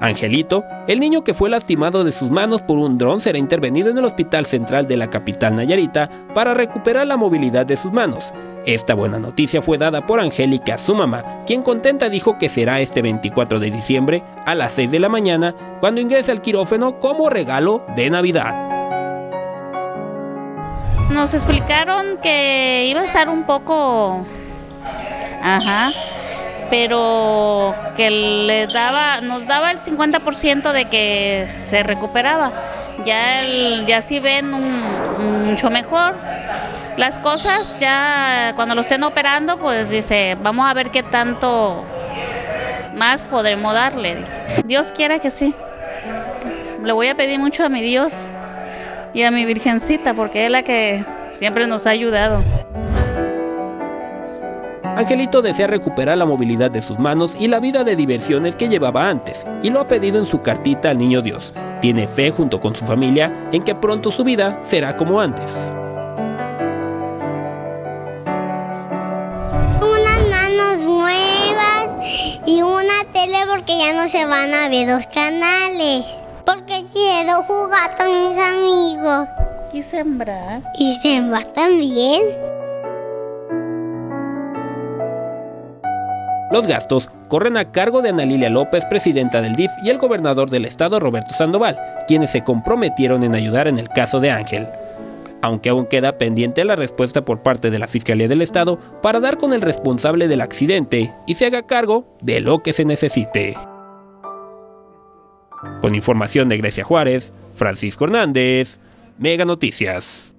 Angelito, el niño que fue lastimado de sus manos por un dron, será intervenido en el Hospital Central de la capital Nayarita para recuperar la movilidad de sus manos. Esta buena noticia fue dada por Angélica, su mamá, quien contenta dijo que será este 24 de diciembre a las 6 de la mañana cuando ingrese al quirófano como regalo de Navidad. Nos explicaron que iba a estar un poco... Ajá pero que les daba, nos daba el 50% de que se recuperaba. Ya, ya sí ven mucho mejor. Las cosas ya cuando lo estén operando, pues dice, vamos a ver qué tanto más podremos darle. Dice. Dios quiera que sí. Le voy a pedir mucho a mi Dios y a mi Virgencita, porque es la que siempre nos ha ayudado. Angelito desea recuperar la movilidad de sus manos y la vida de diversiones que llevaba antes, y lo ha pedido en su cartita al Niño Dios. Tiene fe junto con su familia en que pronto su vida será como antes. Unas manos nuevas y una tele porque ya no se van a ver dos canales. Porque quiero jugar con mis amigos. Y sembrar. Y sembrar también. Los gastos corren a cargo de Ana Lilia López, presidenta del DIF, y el gobernador del estado, Roberto Sandoval, quienes se comprometieron en ayudar en el caso de Ángel. Aunque aún queda pendiente la respuesta por parte de la Fiscalía del Estado para dar con el responsable del accidente y se haga cargo de lo que se necesite. Con información de Grecia Juárez, Francisco Hernández, Mega Noticias.